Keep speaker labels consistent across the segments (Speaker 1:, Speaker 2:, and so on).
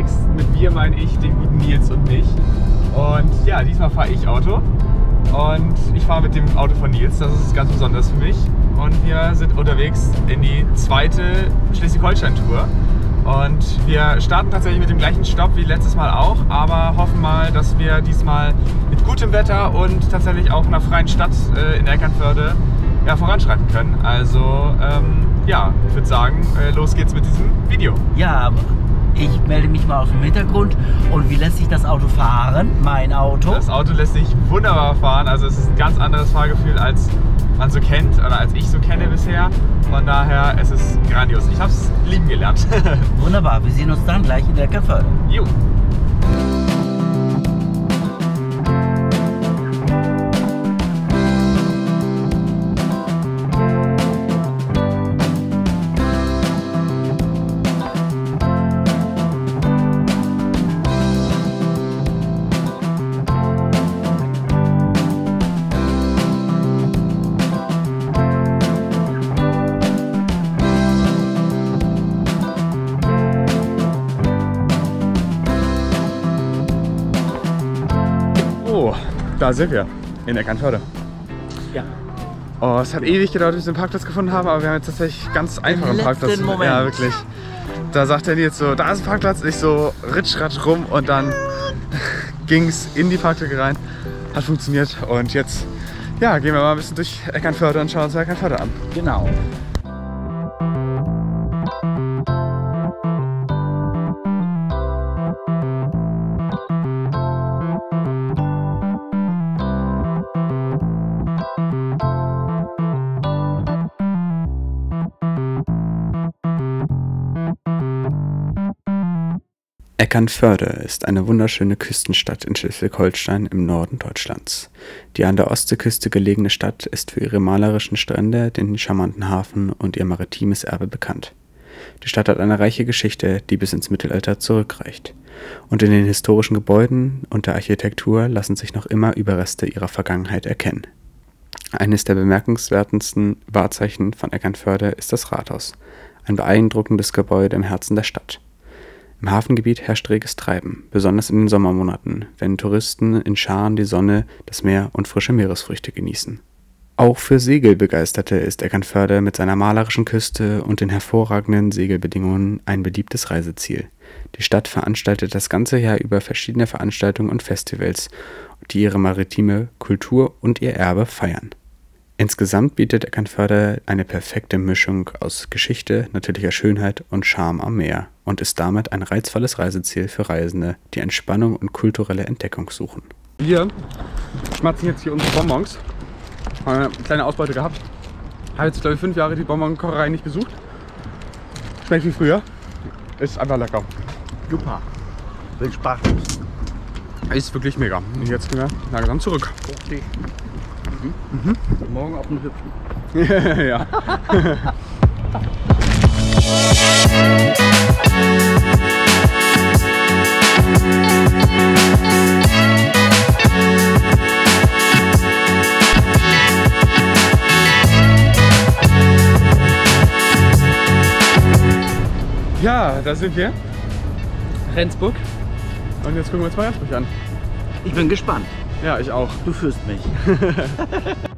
Speaker 1: unterwegs. Mit wir meine ich den guten Nils und mich. Und ja, diesmal fahre ich Auto. Und ich fahre mit dem Auto von Nils. Das ist ganz besonders für mich. Und wir sind unterwegs in die zweite Schleswig-Holstein-Tour. Und wir starten tatsächlich mit dem gleichen Stopp wie letztes Mal auch, aber hoffen mal, dass wir diesmal mit gutem Wetter und tatsächlich auch einer freien Stadt äh, in Eckernförde ja, voranschreiten können. Also ähm, ja, ich würde sagen, äh, los geht's mit diesem Video.
Speaker 2: Ja, ich melde mich mal aus dem Hintergrund. Und wie lässt sich das Auto fahren? Mein Auto?
Speaker 1: Das Auto lässt sich wunderbar fahren. Also es ist ein ganz anderes Fahrgefühl, als man so kennt oder als ich so kenne bisher. Von daher, es ist grandios. Ich habe es lieben gelernt.
Speaker 2: Wunderbar, wir sehen uns dann gleich in der Kaffee.
Speaker 1: Jo. Da sind wir. In Eckernförde.
Speaker 2: Ja.
Speaker 1: Oh, es hat ewig gedauert, bis wir den Parkplatz gefunden haben, aber wir haben jetzt tatsächlich ganz einfachen
Speaker 2: letzten
Speaker 1: Parkplatz.
Speaker 2: Moment.
Speaker 1: Ja, wirklich. Da sagt der Nils so, da ist ein Parkplatz. Ich so ritsch, ratsch rum und dann ging's in die Parklücke rein. Hat funktioniert und jetzt ja, gehen wir mal ein bisschen durch Eckernförde und schauen uns Eckernförde an.
Speaker 2: Genau.
Speaker 3: Eckernförde ist eine wunderschöne Küstenstadt in Schleswig-Holstein im Norden Deutschlands. Die an der Ostseeküste gelegene Stadt ist für ihre malerischen Strände, den charmanten Hafen und ihr maritimes Erbe bekannt. Die Stadt hat eine reiche Geschichte, die bis ins Mittelalter zurückreicht. Und in den historischen Gebäuden und der Architektur lassen sich noch immer Überreste ihrer Vergangenheit erkennen. Eines der bemerkenswertesten Wahrzeichen von Eckernförde ist das Rathaus, ein beeindruckendes Gebäude im Herzen der Stadt. Im Hafengebiet herrscht reges Treiben, besonders in den Sommermonaten, wenn Touristen in Scharen die Sonne, das Meer und frische Meeresfrüchte genießen. Auch für Segelbegeisterte ist Eckernförde mit seiner malerischen Küste und den hervorragenden Segelbedingungen ein beliebtes Reiseziel. Die Stadt veranstaltet das ganze Jahr über verschiedene Veranstaltungen und Festivals, die ihre maritime Kultur und ihr Erbe feiern. Insgesamt bietet Eckernförde eine perfekte Mischung aus Geschichte, natürlicher Schönheit und Charme am Meer und ist damit ein reizvolles Reiseziel für Reisende, die Entspannung und kulturelle Entdeckung suchen.
Speaker 1: Wir schmatzen jetzt hier unsere Bonbons. Haben eine kleine Ausbeute gehabt. Habe jetzt, glaube ich, fünf Jahre die Bonbonkocherei nicht besucht. Schmeckt wie früher. Ist einfach lecker.
Speaker 2: Super. Bin Spaß.
Speaker 1: Ist wirklich mega. Und jetzt gehen wir langsam zurück.
Speaker 2: Okay. Mhm. Morgen auf den Hüpfen.
Speaker 1: ja. Ja, da sind wir. Rendsburg. Und jetzt gucken wir uns mal Rendsburg an.
Speaker 2: Ich bin gespannt.
Speaker 1: Ja, ich auch.
Speaker 2: Du führst mich.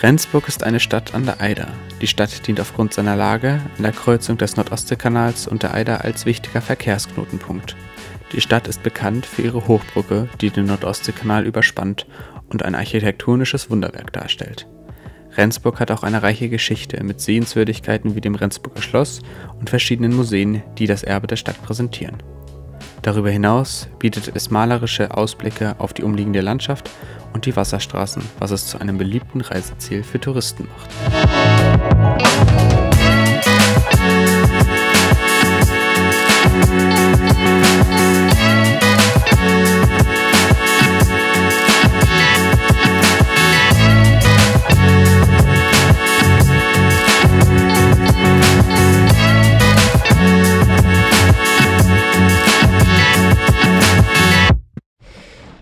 Speaker 3: Rendsburg ist eine Stadt an der Eider. Die Stadt dient aufgrund seiner Lage an der Kreuzung des Nordostseekanals und der Eider als wichtiger Verkehrsknotenpunkt. Die Stadt ist bekannt für ihre Hochbrücke, die den Nordostseekanal überspannt und ein architektonisches Wunderwerk darstellt. Rendsburg hat auch eine reiche Geschichte mit Sehenswürdigkeiten wie dem Rendsburger Schloss und verschiedenen Museen, die das Erbe der Stadt präsentieren. Darüber hinaus bietet es malerische Ausblicke auf die umliegende Landschaft und die Wasserstraßen, was es zu einem beliebten Reiseziel für Touristen macht.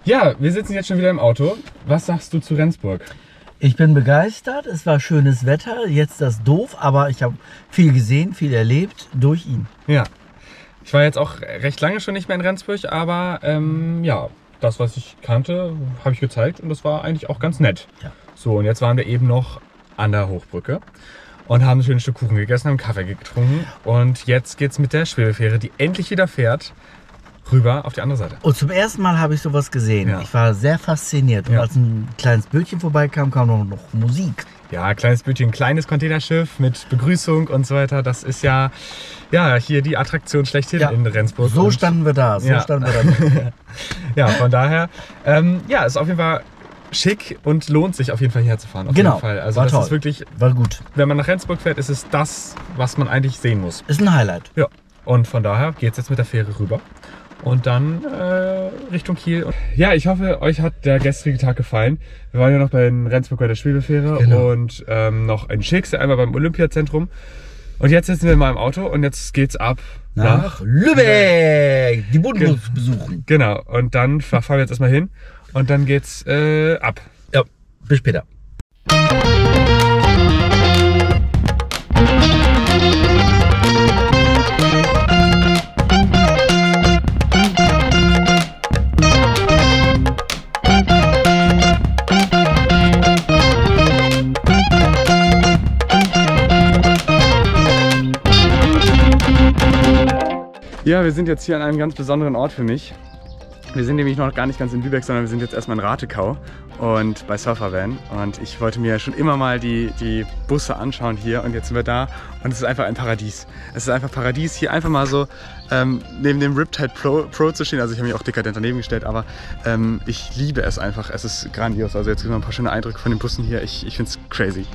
Speaker 1: Ja, wir sitzen jetzt schon wieder im Auto. Was sagst du zu Rendsburg?
Speaker 2: Ich bin begeistert. Es war schönes Wetter. Jetzt das doof, aber ich habe viel gesehen, viel erlebt durch ihn.
Speaker 1: Ja. Ich war jetzt auch recht lange schon nicht mehr in Rendsburg, aber ähm, ja, das, was ich kannte, habe ich gezeigt und das war eigentlich auch ganz nett.
Speaker 2: Ja.
Speaker 1: So, und jetzt waren wir eben noch an der Hochbrücke und haben ein schönes Stück Kuchen gegessen, haben Kaffee getrunken und jetzt geht's mit der Schwebefähre, die endlich wieder fährt, rüber auf die andere Seite.
Speaker 2: Und zum ersten Mal habe ich sowas gesehen.
Speaker 1: Ja.
Speaker 2: Ich war sehr fasziniert. Und
Speaker 1: Ja.
Speaker 2: als ein kleines Bötchen vorbeikam, kam noch, noch Musik.
Speaker 1: Ja, kleines Bötchen, kleines Containerschiff mit Begrüßung und so weiter. Das ist ja, ja hier die Attraktion schlechthin
Speaker 2: Ja.
Speaker 1: in Rendsburg.
Speaker 2: So
Speaker 1: Und-
Speaker 2: standen wir da. So
Speaker 1: Ja.
Speaker 2: standen wir da.
Speaker 1: Ja, von daher, ähm, ja, ist auf jeden Fall schick und lohnt sich auf jeden Fall hierher zu fahren. Auf
Speaker 2: Genau,
Speaker 1: jeden Fall. Also
Speaker 2: war
Speaker 1: das
Speaker 2: toll.
Speaker 1: ist wirklich,
Speaker 2: War gut.
Speaker 1: wenn man nach Rendsburg fährt, ist es das, was man eigentlich sehen muss.
Speaker 2: Ist ein Highlight.
Speaker 1: Ja. Und von daher geht's jetzt mit der Fähre rüber. Und dann äh, Richtung Kiel. Ja, ich hoffe, euch hat der gestrige Tag gefallen. Wir waren ja noch bei den Rendsburg bei der Schwebefähre
Speaker 2: Genau.
Speaker 1: und ähm, noch in Schickse, einmal beim Olympiazentrum. Und jetzt sitzen wir mal im Auto und jetzt geht's ab
Speaker 2: Nach Lübeck. Die Bundeswehr besuchen.
Speaker 1: Genau. Und dann fahren wir jetzt erstmal hin und dann geht's äh, ab.
Speaker 2: Ja, bis später.
Speaker 1: Wir sind jetzt hier an einem ganz besonderen Ort für mich. Wir sind nämlich noch gar nicht ganz in Lübeck, sondern wir sind jetzt erstmal in Ratekau und bei Surfervan. Und ich wollte mir schon immer mal die, die Busse anschauen hier und jetzt sind wir da und es ist einfach ein Paradies. Es ist einfach Paradies, hier einfach mal so ähm, neben dem Riptide Pro, Pro zu stehen. Also ich habe mich auch dekadent daneben gestellt, aber ähm, ich liebe es einfach. Es ist grandios. Also jetzt gibt es noch ein paar schöne Eindrücke von den Bussen hier. Ich, ich finde es crazy.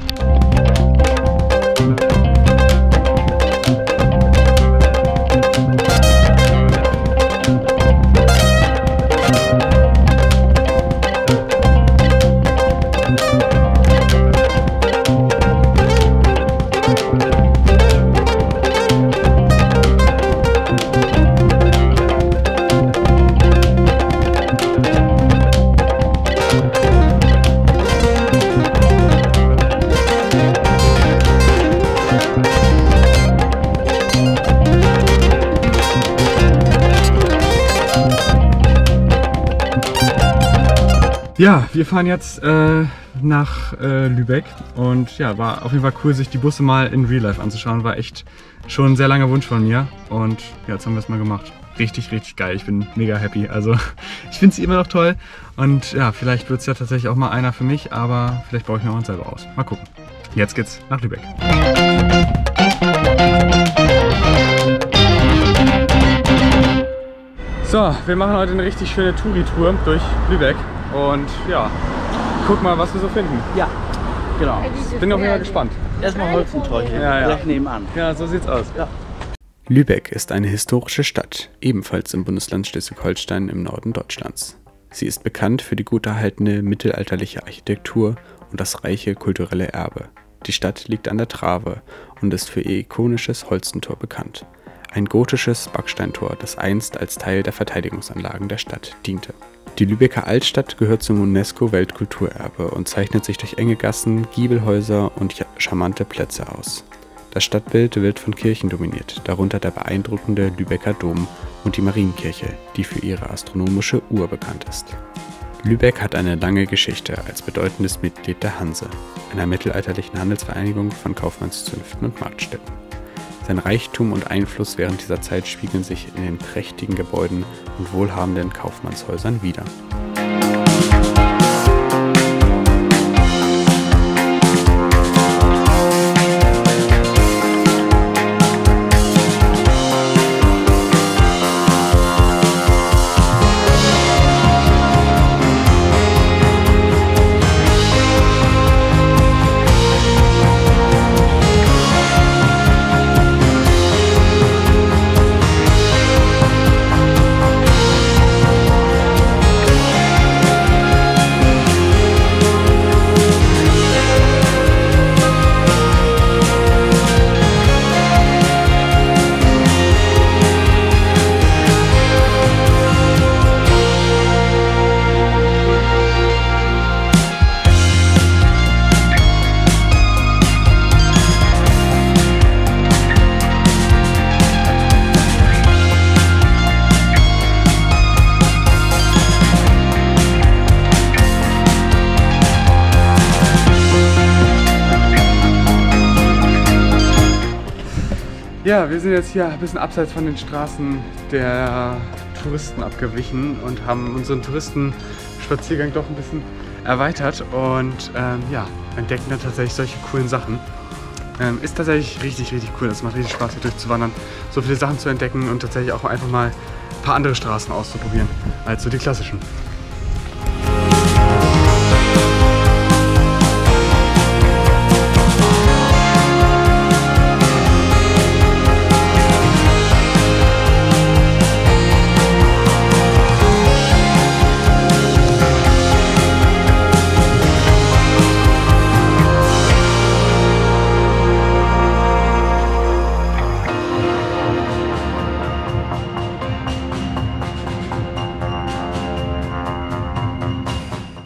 Speaker 1: Ja, wir fahren jetzt äh, nach äh, Lübeck und ja, war auf jeden Fall cool, sich die Busse mal in Real Life anzuschauen. War echt schon ein sehr langer Wunsch von mir und ja, jetzt haben wir es mal gemacht. Richtig, richtig geil. Ich bin mega happy. Also ich finde sie immer noch toll und ja, vielleicht wird es ja tatsächlich auch mal einer für mich, aber vielleicht baue ich mir auch einen selber aus. Mal gucken. Jetzt geht's nach Lübeck. So, wir machen heute eine richtig schöne Touri-Tour durch Lübeck und ja, guck mal, was wir so finden.
Speaker 2: Ja, genau.
Speaker 1: Bin auf jeden Fall gespannt.
Speaker 2: Erstmal Holzentor hier.
Speaker 1: Ja, ja.
Speaker 2: Gleich nebenan.
Speaker 1: Ja, so sieht's aus.
Speaker 3: Lübeck ist eine historische Stadt, ebenfalls im Bundesland Schleswig-Holstein im Norden Deutschlands. Sie ist bekannt für die gut erhaltene mittelalterliche Architektur und das reiche kulturelle Erbe. Die Stadt liegt an der Trave und ist für ihr ikonisches Holstentor bekannt. Ein gotisches Backsteintor, das einst als Teil der Verteidigungsanlagen der Stadt diente. Die Lübecker Altstadt gehört zum UNESCO-Weltkulturerbe und zeichnet sich durch enge Gassen, Giebelhäuser und charmante Plätze aus. Das Stadtbild wird von Kirchen dominiert, darunter der beeindruckende Lübecker Dom und die Marienkirche, die für ihre astronomische Uhr bekannt ist. Lübeck hat eine lange Geschichte als bedeutendes Mitglied der Hanse, einer mittelalterlichen Handelsvereinigung von Kaufmannszünften und Marktstädten. Sein Reichtum und Einfluss während dieser Zeit spiegeln sich in den prächtigen Gebäuden und wohlhabenden Kaufmannshäusern wider.
Speaker 1: Ja, wir sind jetzt hier ein bisschen abseits von den Straßen der Touristen abgewichen und haben unseren Touristenspaziergang doch ein bisschen erweitert und ähm, ja, entdecken dann tatsächlich solche coolen Sachen. Ähm, ist tatsächlich richtig, richtig cool. Es macht richtig Spaß, hier durchzuwandern, so viele Sachen zu entdecken und tatsächlich auch einfach mal ein paar andere Straßen auszuprobieren, als so die klassischen.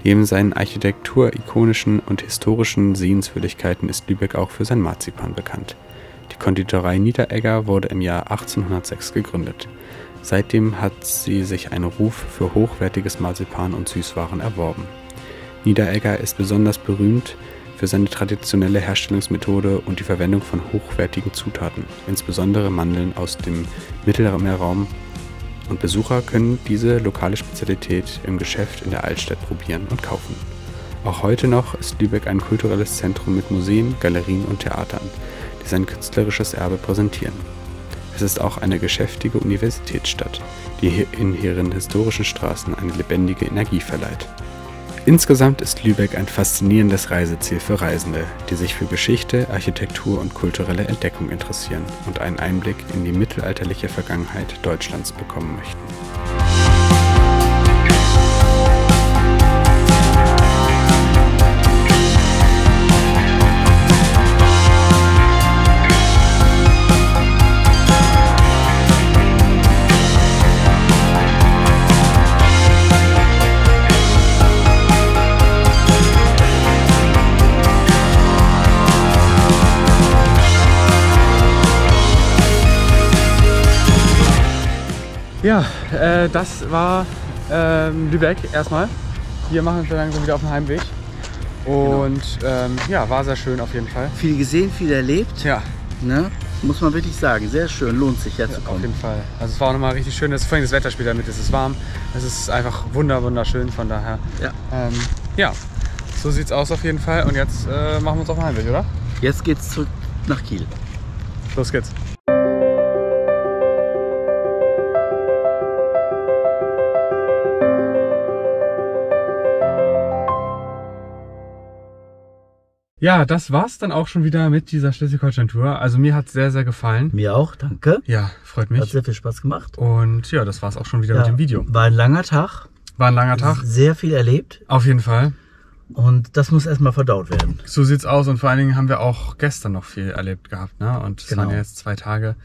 Speaker 3: Neben seinen architekturikonischen und historischen Sehenswürdigkeiten ist Lübeck auch für sein Marzipan bekannt. Die Konditorei Niederegger wurde im Jahr 1806 gegründet. Seitdem hat sie sich einen Ruf für hochwertiges Marzipan und Süßwaren erworben. Niederegger ist besonders berühmt für seine traditionelle Herstellungsmethode und die Verwendung von hochwertigen Zutaten, insbesondere Mandeln aus dem Mittelmeerraum und Besucher können diese lokale Spezialität im Geschäft in der Altstadt probieren und kaufen. Auch heute noch ist Lübeck ein kulturelles Zentrum mit Museen, Galerien und Theatern, die sein künstlerisches Erbe präsentieren. Es ist auch eine geschäftige Universitätsstadt, die in ihren historischen Straßen eine lebendige Energie verleiht. Insgesamt ist Lübeck ein faszinierendes Reiseziel für Reisende, die sich für Geschichte, Architektur und kulturelle Entdeckung interessieren und einen Einblick in die mittelalterliche Vergangenheit Deutschlands bekommen möchten.
Speaker 1: Äh, das war ähm, Lübeck erstmal. Wir machen uns langsam wieder auf den Heimweg. Und ähm, ja, war sehr schön auf jeden Fall.
Speaker 2: Viel gesehen, viel erlebt.
Speaker 1: Ja,
Speaker 2: Ne? Muss man wirklich sagen. Sehr schön, lohnt sich
Speaker 1: auf
Speaker 2: herzukommen.
Speaker 1: jeden Fall. Also es war auch nochmal richtig schön. Das ist vorhin das Wetter spielt damit, es ist warm. Es ist einfach wunder wunderschön, von daher.
Speaker 2: Ja.
Speaker 1: Ähm, ja, so sieht's aus auf jeden Fall. Und jetzt äh, machen wir uns auf den Heimweg, oder?
Speaker 2: Jetzt geht's zurück nach Kiel.
Speaker 1: Los geht's. Ja, das war's dann auch schon wieder mit dieser Schleswig-Holstein-Tour. Also mir hat's sehr, sehr gefallen.
Speaker 2: Mir auch, danke.
Speaker 1: Ja, freut
Speaker 2: Hat
Speaker 1: mich.
Speaker 2: sehr viel Spaß gemacht.
Speaker 1: Und ja, das war's auch schon wieder
Speaker 2: Ja,
Speaker 1: mit dem Video.
Speaker 2: War ein langer Tag.
Speaker 1: War ein langer Tag.
Speaker 2: Sehr viel erlebt.
Speaker 1: Auf jeden Fall.
Speaker 2: Und das muss erstmal verdaut werden.
Speaker 1: So sieht's aus und vor allen Dingen haben wir auch gestern noch viel erlebt gehabt, ne? Und es
Speaker 2: Genau.
Speaker 1: waren ja jetzt zwei Tage,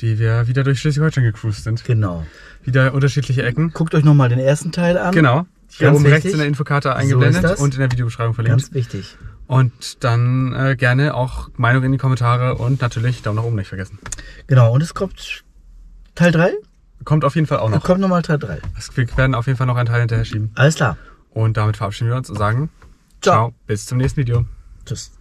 Speaker 1: die wir wieder durch Schleswig-Holstein gecruised sind.
Speaker 2: Genau.
Speaker 1: Wieder unterschiedliche Ecken.
Speaker 2: Guckt euch nochmal den ersten Teil an.
Speaker 1: Genau. Hier
Speaker 2: Ganz
Speaker 1: oben
Speaker 2: wichtig.
Speaker 1: rechts in der Infokarte
Speaker 2: So
Speaker 1: eingeblendet
Speaker 2: das.
Speaker 1: und in der Videobeschreibung verlinkt.
Speaker 2: Ganz wichtig.
Speaker 1: Und dann äh, gerne auch Meinung in die Kommentare und natürlich Daumen nach oben nicht vergessen.
Speaker 2: Genau. Und es kommt Teil 3?
Speaker 1: Kommt auf jeden Fall auch noch.
Speaker 2: kommt nochmal Teil 3.
Speaker 1: Es- Wir werden auf jeden Fall noch einen Teil hinterher schieben.
Speaker 2: Alles klar.
Speaker 1: Und damit verabschieden wir uns und sagen
Speaker 2: Ciao.
Speaker 1: Ciao bis zum nächsten Video.
Speaker 2: Tschüss.